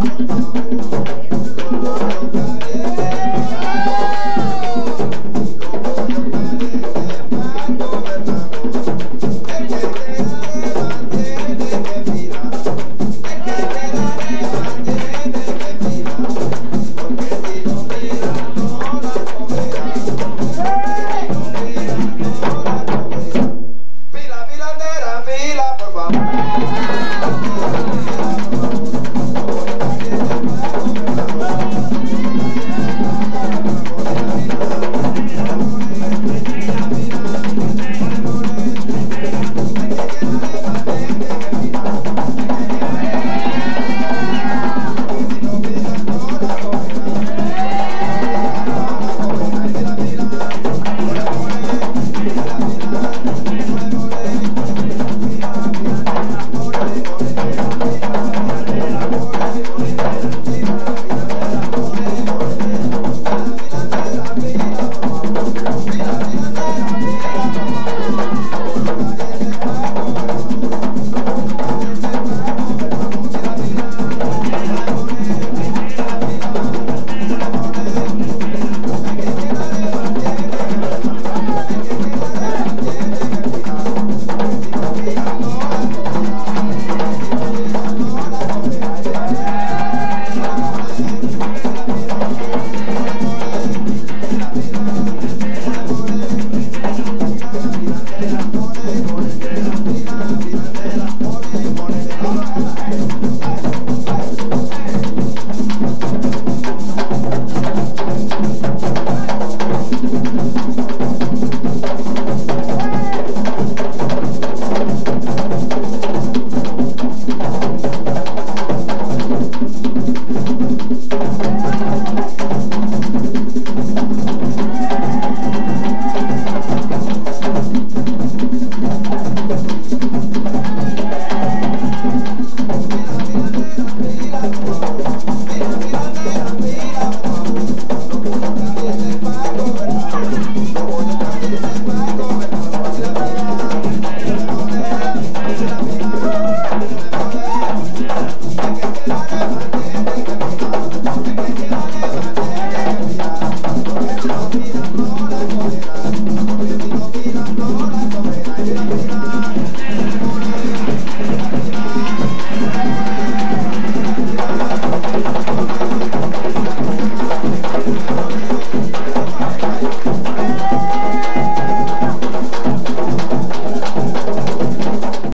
Yeah.